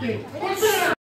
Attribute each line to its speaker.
Speaker 1: 对，不是。